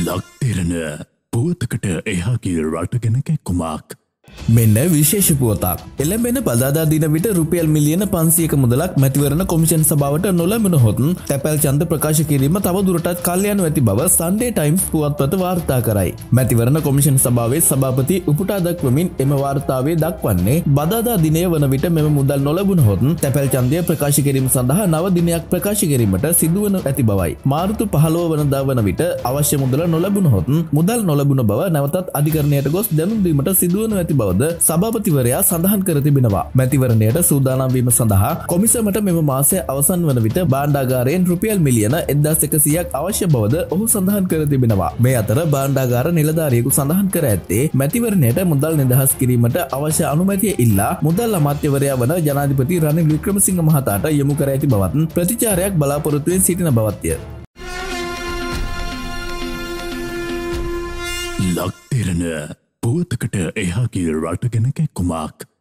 ලක්තිරණ පුවතකට එහාගේ රටගෙනක කුමක් මෙන්න විශේෂ පුවතක්. එළඹෙන පදාදා දින විට රුපියල් මිලියන පන්සියක මුදලක් මැතිවරණ කොමිෂන් සභාවට නොලමෙන හොතුන් තැපැල් චන්ද ප්‍රකාශ කිරීම තව දුරටත් කල්යනු ඇති බව සන්ඩේ ටයිම්ස් පුවත්පත වාර්තා කරයි. මැතිවරණ කොමිෂන් සභාවේ සභාපති උපුටා දක්වමින් එම වාර්තාවේ දක්වන්නේ බදාදා දිනය වන විට මෙම මුදල් නොලබුණ හොතුන් තැපැල් චන්දය ප්‍රකාශ කිරීම සඳහා නව දිනයක් ප්‍රකාශ කිරීමට සිදුවන ඇති බවයි. මාර්තු පහලෝ වනදා වන විට අවශ්‍ය මුදල නොලබුණ හොතුන් මුදල් නොලබුණ බව නැවතත් අධිකරණයට ගොස් දැනුම්දීමට සිදුවන ඇති බවද සභාපතිවරයා සඳහන් කර තිබෙනවා. මැතිවරණයට සූදානම්වීම සඳහා කොමිසමට මෙම මාසය අවසන් වන විට බාණ්ඩාගාරයෙන් රුපියල් මිලියන එදදා එකසියක් අවශ්‍ය බවද ඔහු සඳහන් කර තිබෙනවා. මේ අතර බාණ්ඩාගාර නිලධාරයෙකු සඳහන් කර ඇත්තේ මැතිවරණයට මුදල් නිදහස් කිරීමට අවශ්‍ය අනුමැතිය ඉල්ලා මුදල් අමාත්‍යවරයා වන ජනාධිපති රනිල් වික්‍රමසිංහ මහතාට යොමු කර ඇති බවත් ප්‍රතිචාරයක් බලාපොරොත්තුවෙන් සිටින බවත්ය. ලක්තිරණ පුවතකට එහාගේ රටගෙනක කුමක්